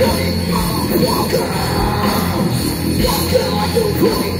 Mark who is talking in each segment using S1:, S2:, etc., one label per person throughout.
S1: Walk out, walk out, walk out like the wind.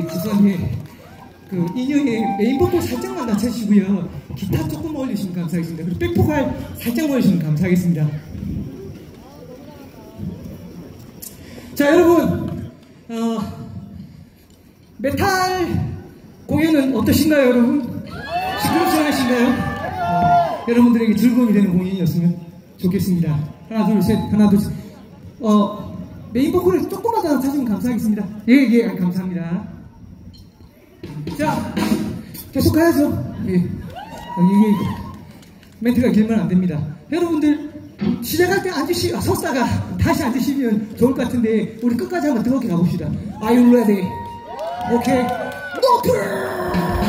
S1: 그 지선이 그 인형의 메인 보컬 살짝만 낮춰주시고요. 기타 조금 올리시면 감사하겠습니다. 그리고 백보컬 살짝 올리시면 감사하겠습니다. 자 여러분 어, 메탈 공연은 어떠신가요 여러분? 시끄럽지 않으신가요? 어, 여러분들에게 즐거움이 되는 공연이었으면 좋겠습니다. 하나 둘셋 하나 둘 셋. 어, 메인 보컬을 조금만 더 낮추면 감사하겠습니다. 예, 예, 감사합니다. 자, 계속 가야죠. 예. 어, 이게 멘트가 길면 안 됩니다. 여러분들 시작할 때 앉으시, 아, 섰다가 다시 앉으시면 좋을 것 같은데 우리 끝까지 한번 뜨겁게 가봅시다. Are you ready? 오케이. 노트!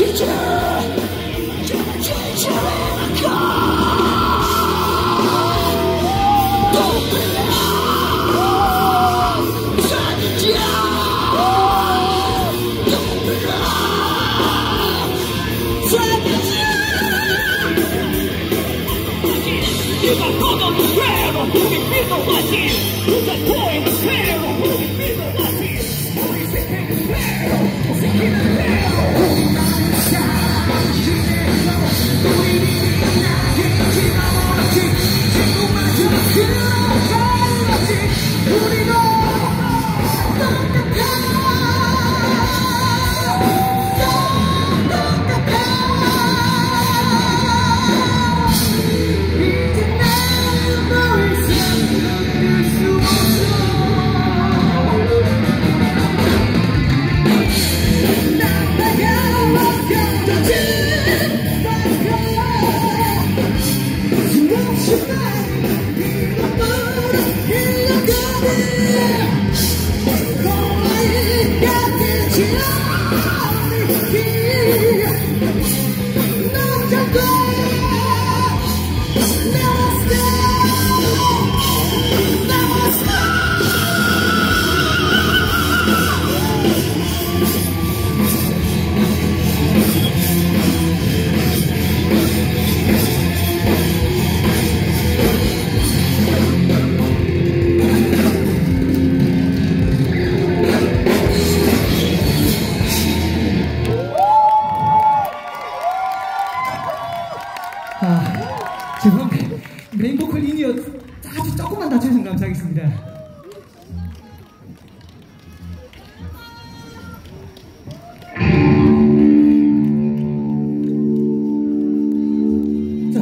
S2: Jesus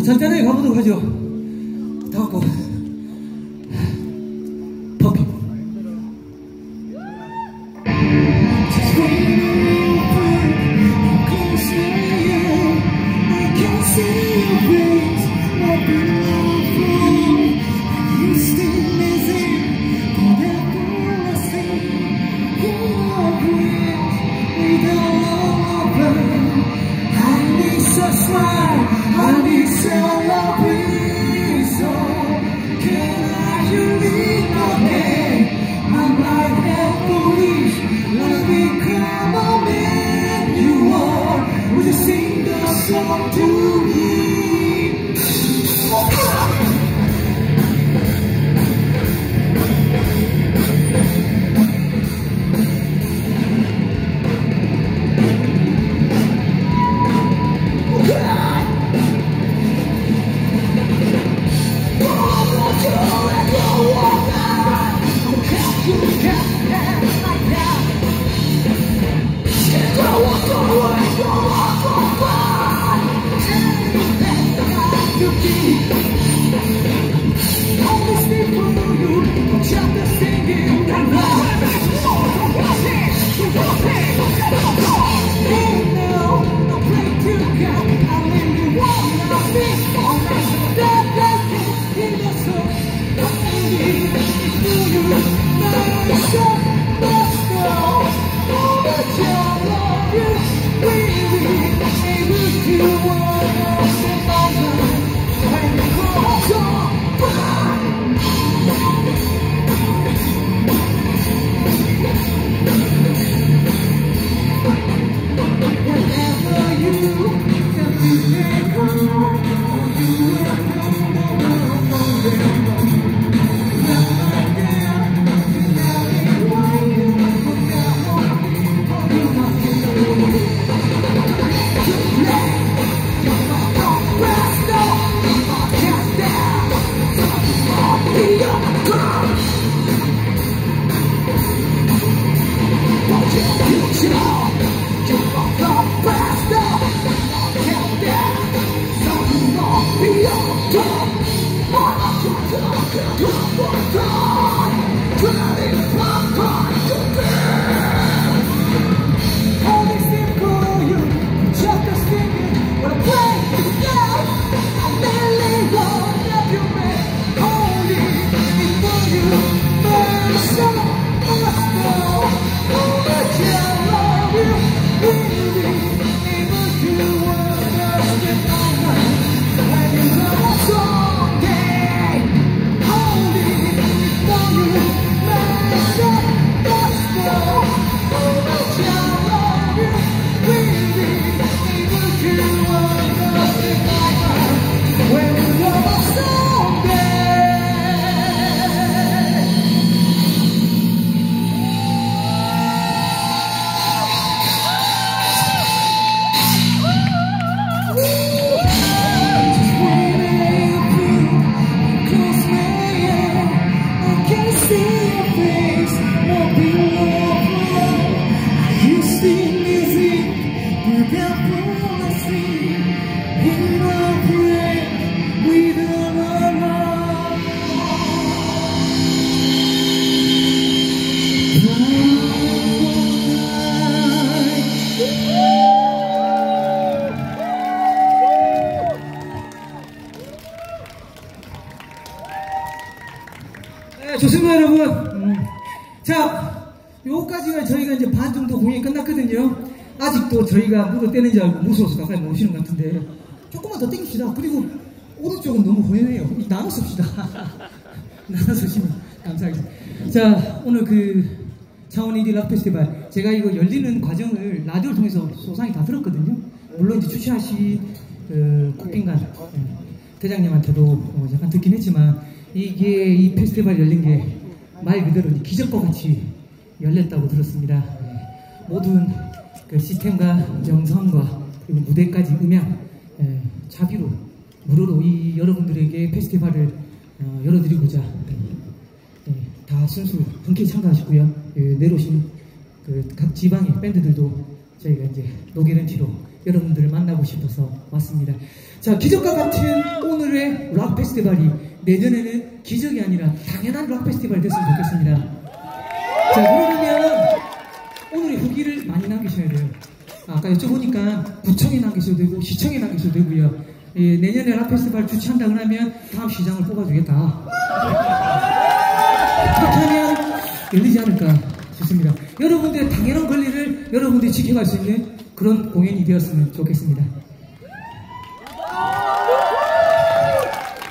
S2: 咱
S1: 在那一块，不多，快就。 좋습니다, 여러분. 음. 자, 요까지가 저희가 이제 반 정도 공연이 끝났거든요. 아직도 저희가 무도 떼는지 알고 무서워서 가까이 못 오시는 것 같은데, 조금만 더 땡깁시다. 그리고 오른쪽은 너무 허연해요. 나눠서 씁시다. 나눠서 쓰시면 감사하겠습니다. 자, 오늘 그 차원 1위 락 페스티벌, 제가 이거 열리는 과정을 라디오를 통해서 소상히 다 들었거든요. 물론 이제 주최하신 그 국빈관 대장님한테도 어, 약간 듣긴 했지만, 이게 이 페스티벌 열린 게 말 그대로 기적과 같이 열렸다고 들었습니다. 모든 그 시스템과 영상과 그리고 무대까지 음향 에, 자비로 무료로 이 여러분들에게 페스티벌을 어, 열어드리고자 에, 다 순수 흔쾌히 참가하시고요. 그 내려오신 그 각 지방의 밴드들도 저희가 이제 노게런티로 여러분들을 만나고 싶어서 왔습니다. 자, 기적과 같은 오늘의 락 페스티벌이 내년에는 기적이 아니라 당연한 락 페스티벌이 됐으면 좋겠습니다. 자, 그러면 오늘의 후기를 많이 남기셔야 돼요. 아, 까 여쭤보니까 구청에 남기셔도 되고 시청에 남기셔도 되고요. 예, 내년에 락 페스티벌 주최한다 그러면 다음 시장을 뽑아주겠다. 그렇게 하면 열리지 않을까 싶습니다. 여러분들의 당연한 권리를 여러분들이 지켜갈 수 있는 그런 공연이 되었으면 좋겠습니다.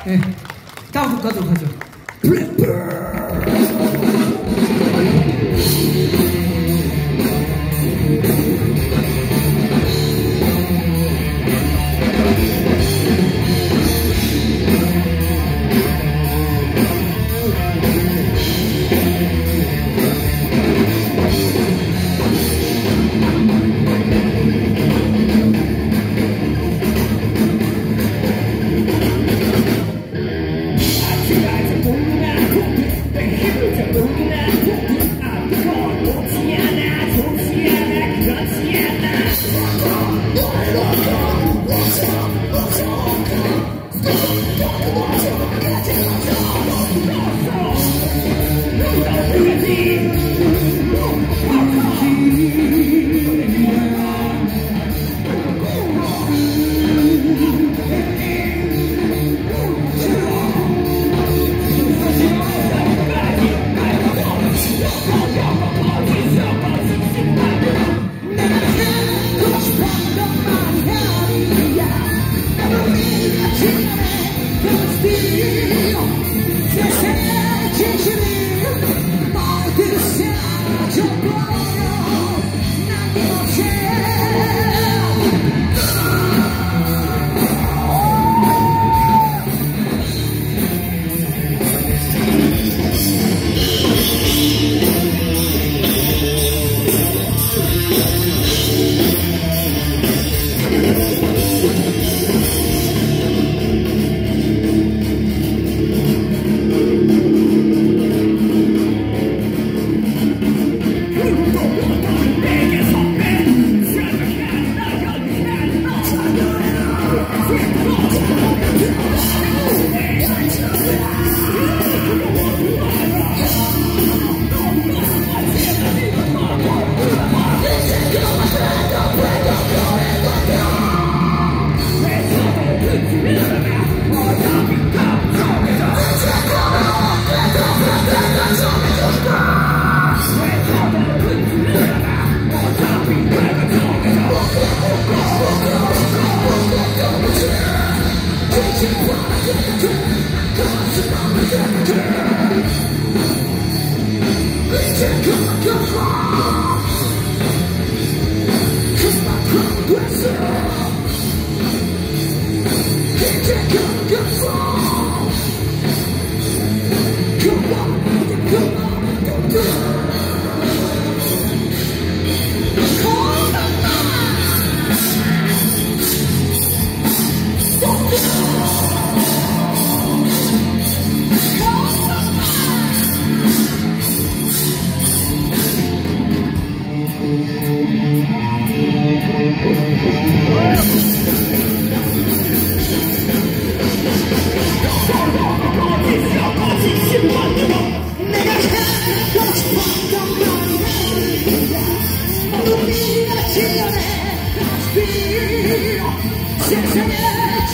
S1: 네, 다음 곡가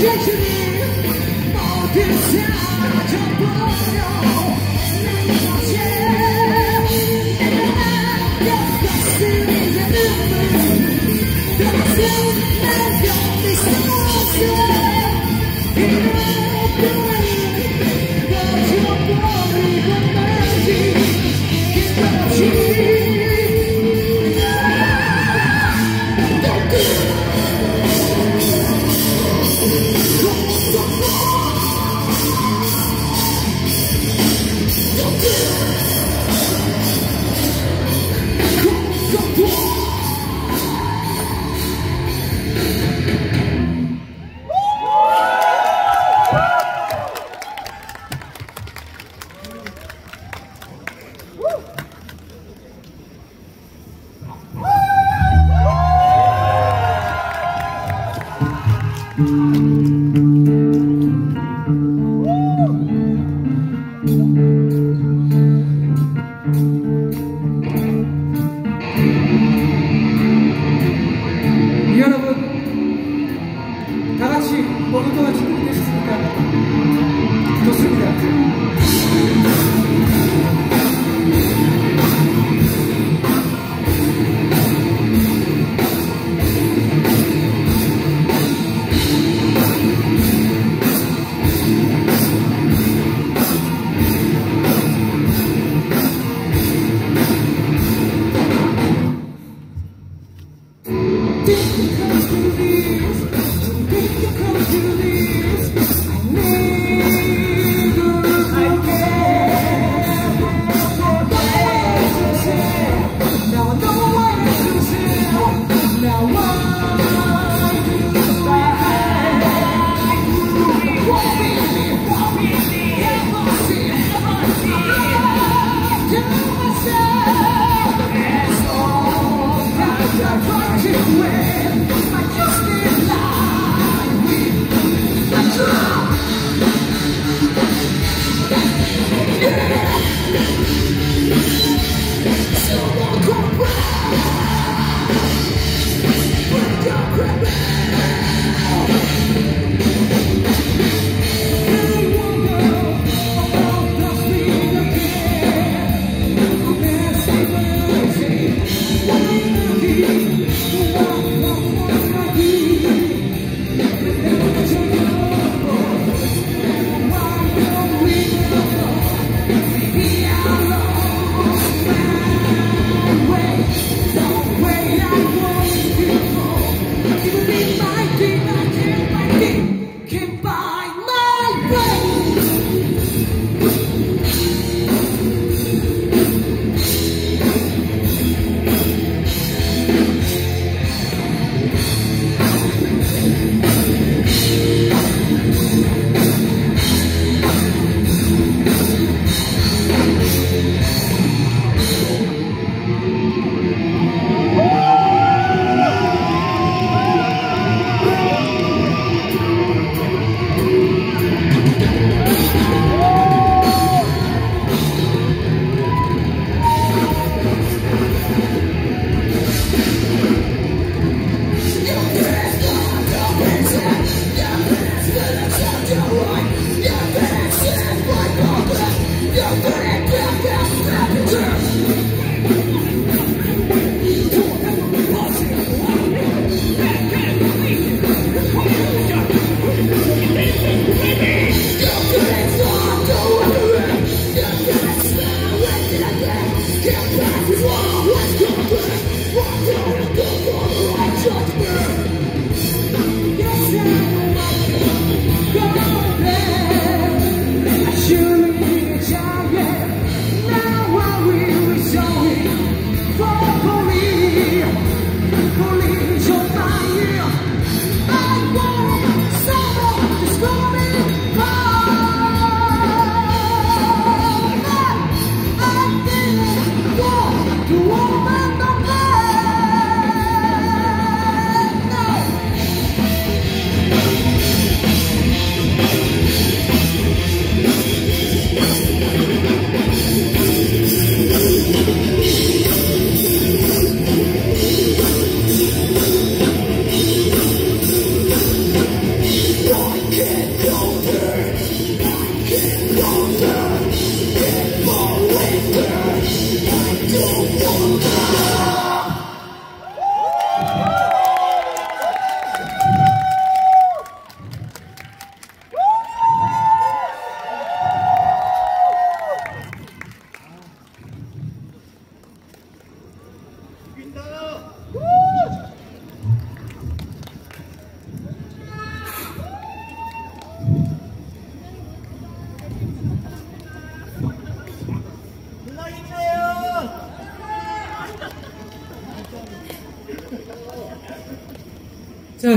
S1: Check it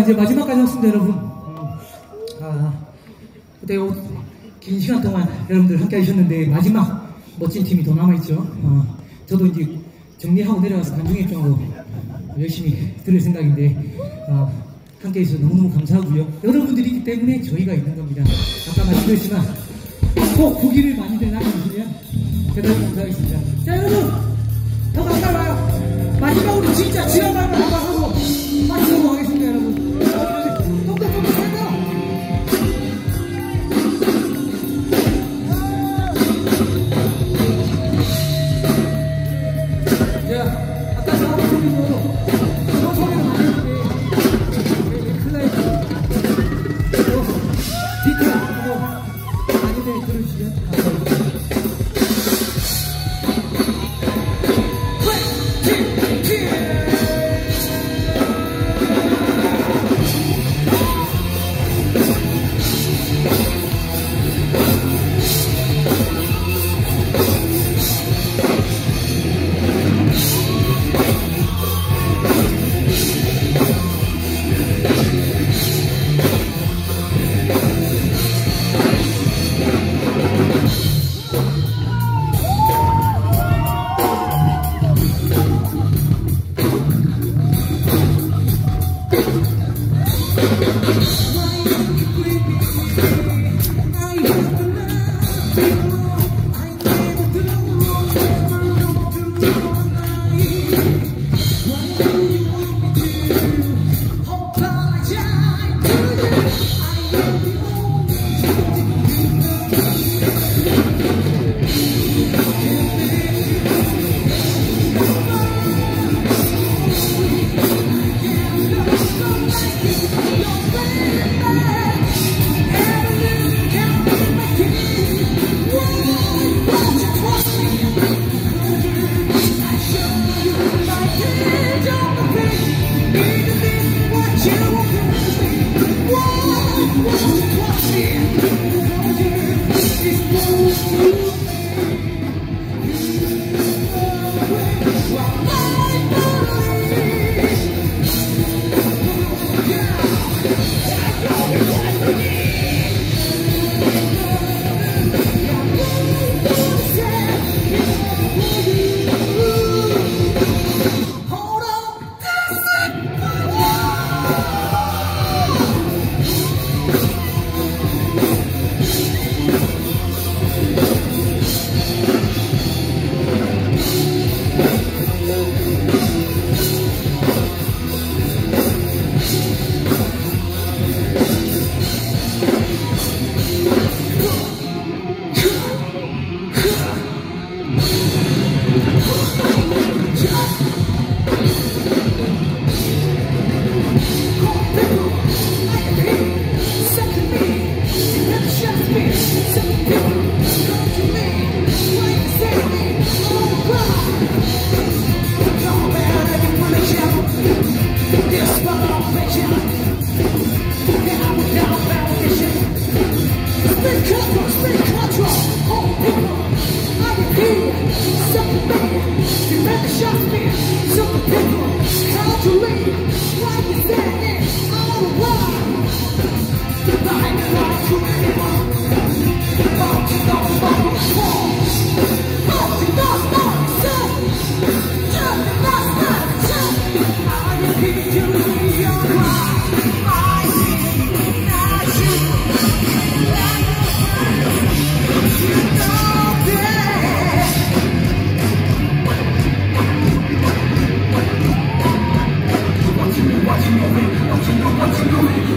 S1: 이제 마지막까지 왔습니다, 여러분. 아, 그때 긴 시간 동안 여러분들 함께 하셨는데, 마지막 멋진 팀이 더 남아있죠. 어, 저도 이제 정리하고 내려가서 간중입장으로 열심히 들을 생각인데, 어, 함께 해주셔서 너무너무 감사하고요. 여러분들이기 때문에 저희가 있는 겁니다. 아까 말씀드렸지만, 꼭 후기를 많이들 남겨주시면 대단히 감사하겠습니다. 자, 여러분! 더 가까이 와요! 마지막으로 진짜 지나가는 한번 하고, 마치도록 하겠습니다,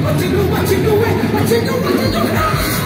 S1: What you do, what you do, what you do, what you
S2: do, what you do.